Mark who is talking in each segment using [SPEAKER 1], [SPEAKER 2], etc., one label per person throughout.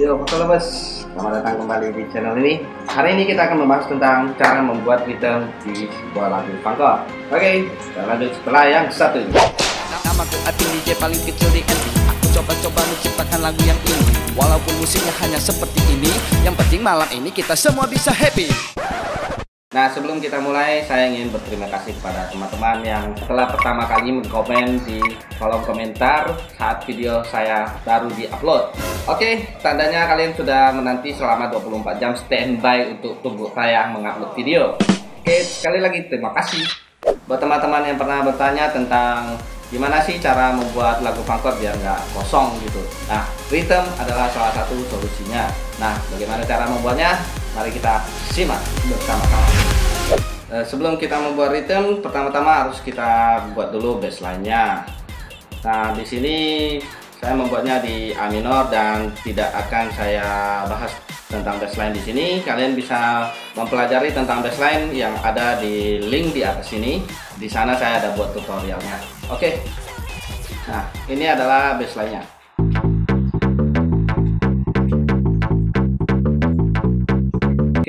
[SPEAKER 1] Yo, lovers, selamat datang kembali di channel ini. Hari ini kita akan membahas tentang cara membuat rhythm di sebuah lagu funkor. Oke, kita lanjut setelah yang satu ini.
[SPEAKER 2] Namaku Ati DJ paling kecil di NT Aku coba-coba menciptakan lagu yang ini Walaupun musiknya hanya seperti ini Yang penting malam ini kita semua bisa happy
[SPEAKER 1] Nah, sebelum kita mulai, saya ingin berterima kasih kepada teman-teman yang setelah pertama kali mengkomen di kolom komentar saat video saya baru di-upload. Oke, tandanya kalian sudah menanti selama 24 jam standby untuk tunggu saya mengupload video. Oke, sekali lagi terima kasih. Buat teman-teman yang pernah bertanya tentang gimana sih cara membuat lagu funkor biar nggak kosong gitu. Nah, rhythm adalah salah satu solusinya. Nah, bagaimana cara membuatnya? Mari kita simak bersama-sama. Eh, sebelum kita membuat rhythm, pertama-tama harus kita buat dulu baseline-nya. Nah, di sini saya membuatnya di A minor dan tidak akan saya bahas tentang baseline di sini. Kalian bisa mempelajari tentang baseline yang ada di link di atas sini. Di sana saya ada buat tutorialnya. Oke. Nah, ini adalah baseline-nya.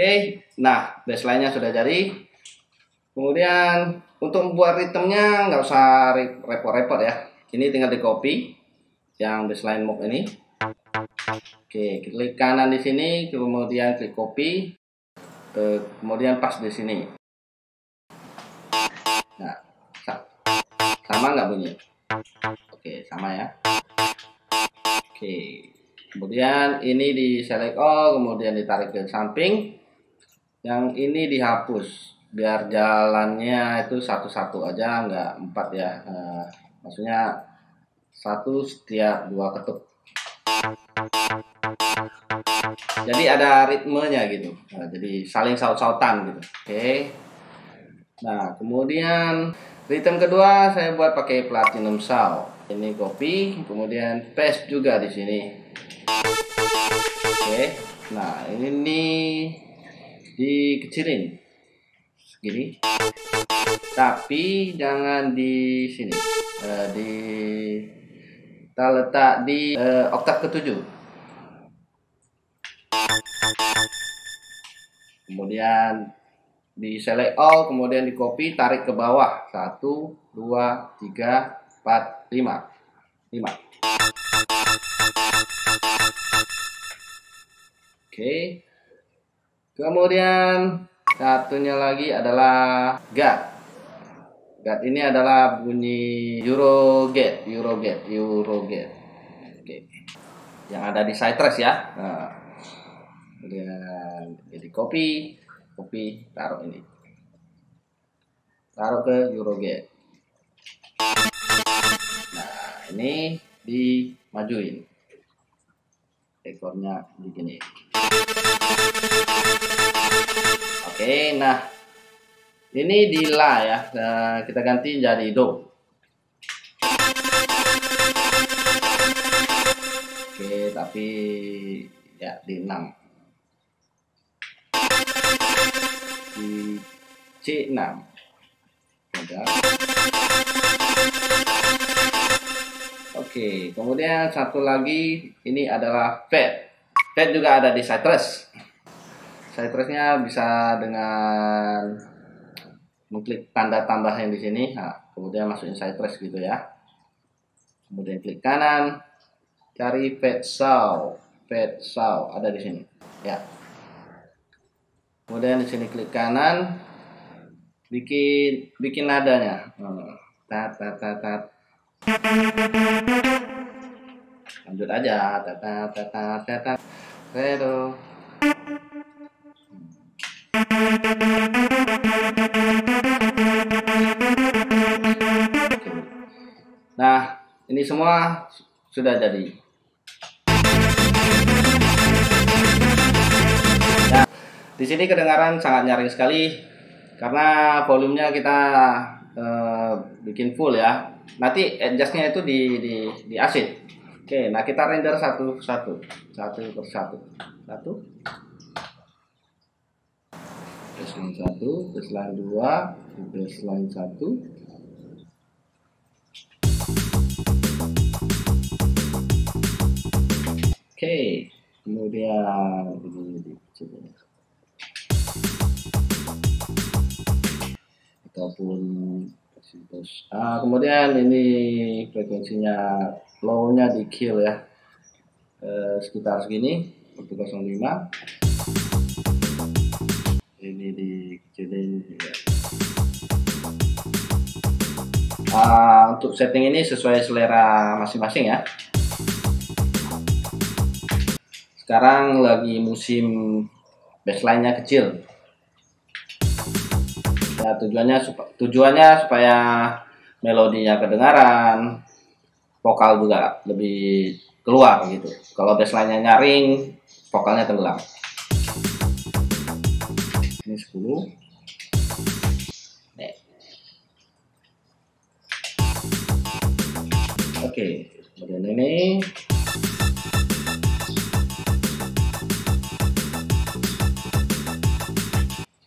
[SPEAKER 1] Oke, nah baseline-nya sudah jadi. Kemudian untuk membuat ritmenya nggak usah repot-repot ya. Ini tinggal di copy yang baseline mock ini. Oke, klik kanan di sini, kemudian klik copy, kemudian pas di sini. Nah, sama nggak bunyi? Oke, sama ya. Oke, kemudian ini di select all, kemudian ditarik ke samping yang ini dihapus biar jalannya itu satu-satu aja nggak empat ya. Uh, maksudnya satu setiap dua ketuk. Jadi ada ritmenya gitu. Nah, jadi saling saut-sautan gitu. Oke. Nah kemudian ritme kedua saya buat pakai platinum sound ini copy kemudian paste juga di sini. Oke. Nah ini nih dikecilin segini. Tapi jangan di sini. Uh, di kita letak di uh, oktav ketujuh. Kemudian di select all kemudian di copy tarik ke bawah. Satu dua tiga empat lima. Lima. Oke. okay. Kemudian satunya lagi adalah GAT. GAT ini adalah bunyi Eurogate, Eurogate, Eurogate. Oke. Yang ada di Citrus ya. Nah. Kemudian jadi copy, copy taruh ini. Taruh ke Eurogate. Nah, ini dimajuin. Ekornya begini. Oke, nah ini di La ya. Nah, kita ganti jadi Do. Oke, tapi ya di 6. Di C6. Udah. Oke, kemudian satu lagi ini adalah Fed. Fed juga ada di Citrus. Citrusnya bisa dengan mengklik tanda tambah yang di sini, nah, kemudian masukin Citrus gitu ya. Kemudian klik kanan, cari Fed Saw, Fed Saw ada di sini, ya. Kemudian di sini klik kanan, bikin bikin nadanya, hmm, tat tat tat tat. Lanjut aja, tat tat tat tat tat. Nah, ini semua sudah jadi. Nah, di sini kedengaran sangat nyaring sekali karena volumenya kita uh, bikin full ya. Nanti adjustnya itu di di di asid. Oke, nah kita render satu satu satu per satu satu baseline satu baseline dua baseline satu. Oke, kemudian ini sini ataupun ah, kemudian ini frekuensinya low-nya di kill ya. Eh, sekitar segini 105 Ah, untuk setting ini sesuai selera masing-masing ya. Sekarang lagi musim baseline-nya kecil. Ya tujuannya tujuannya supaya melodinya kedengaran vokal juga lebih keluar gitu. Kalau baseline-nya nyaring vokalnya tenggelam. Ini 10 oke kemudian ini.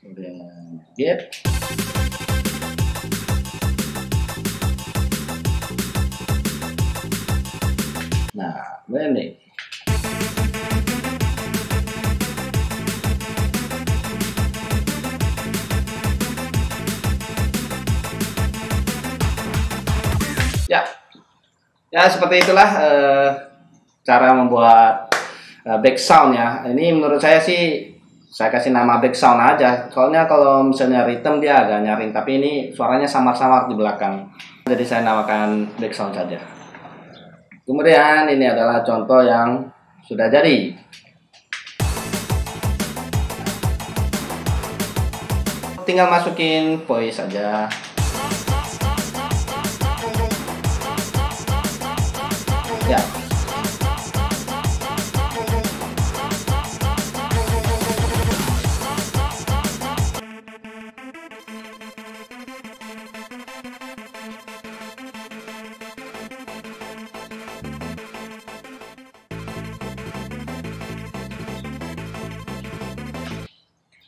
[SPEAKER 1] Kemudian gap. Nah kemudian nih ya seperti itulah eh, cara membuat eh, back sound ya. Ini menurut saya sih saya kasih nama back sound aja. Soalnya kalau misalnya rhythm dia agak nyaring tapi ini suaranya samar-samar di belakang. Jadi saya namakan back sound saja. Kemudian ini adalah contoh yang sudah jadi. Tinggal masukin voice saja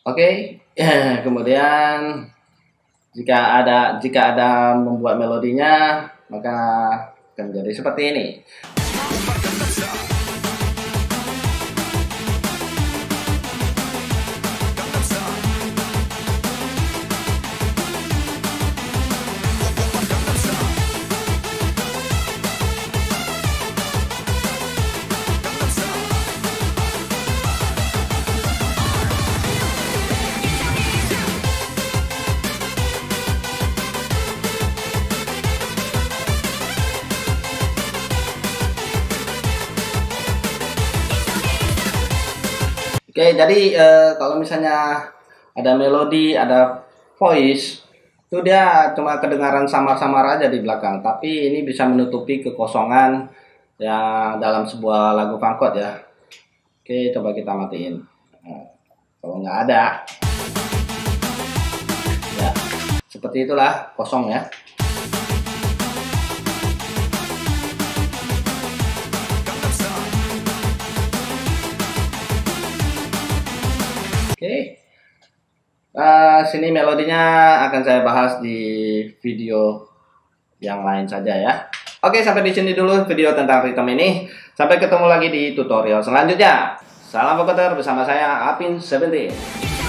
[SPEAKER 1] Oke, kemudian jika ada jika ada membuat melodinya maka akan jadi seperti ini. Oke, jadi eh, kalau misalnya ada melodi, ada voice, itu dia cuma kedengaran samar-samar aja di belakang. Tapi ini bisa menutupi kekosongan yang dalam sebuah lagu pangkot ya. Oke, coba kita matiin. Nah, kalau nggak ada, ya seperti itulah kosong ya. Sini melodinya akan saya bahas di video yang lain saja ya. Oke, sampai di sini dulu video tentang rhythm ini. Sampai ketemu lagi di tutorial selanjutnya. Salam vocoder bersama saya Apin 17.